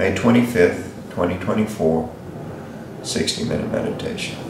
May 25th, 2024, 60 minute meditation.